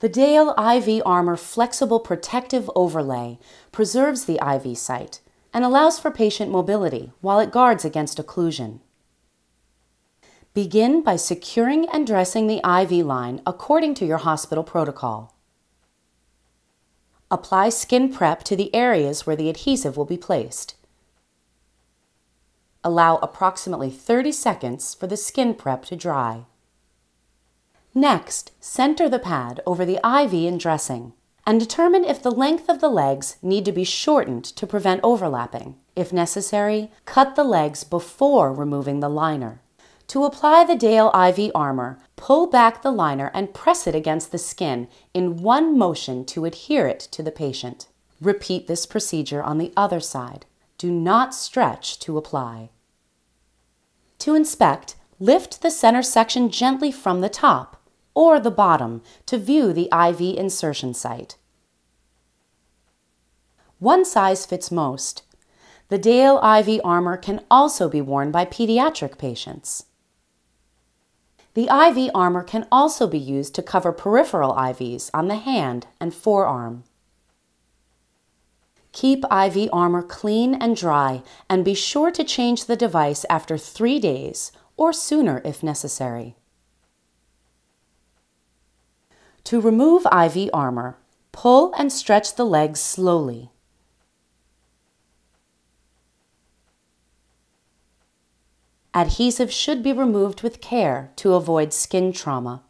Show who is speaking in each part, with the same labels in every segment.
Speaker 1: The Dale IV Armor Flexible Protective Overlay preserves the IV site and allows for patient mobility while it guards against occlusion. Begin by securing and dressing the IV line according to your hospital protocol. Apply skin prep to the areas where the adhesive will be placed. Allow approximately 30 seconds for the skin prep to dry. Next, center the pad over the IV and dressing and determine if the length of the legs need to be shortened to prevent overlapping. If necessary, cut the legs before removing the liner. To apply the Dale IV armor, pull back the liner and press it against the skin in one motion to adhere it to the patient. Repeat this procedure on the other side. Do not stretch to apply. To inspect, lift the center section gently from the top or the bottom to view the IV insertion site. One size fits most. The Dale IV armor can also be worn by pediatric patients. The IV armor can also be used to cover peripheral IVs on the hand and forearm. Keep IV armor clean and dry and be sure to change the device after three days or sooner if necessary. To remove IV armor, pull and stretch the legs slowly. Adhesive should be removed with care to avoid skin trauma.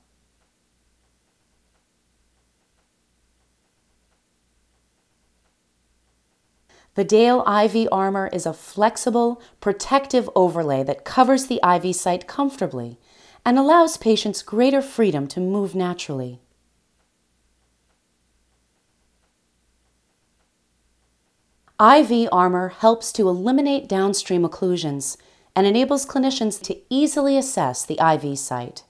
Speaker 1: The Dale IV Armor is a flexible, protective overlay that covers the IV site comfortably and allows patients greater freedom to move naturally. IV Armor helps to eliminate downstream occlusions and enables clinicians to easily assess the IV site.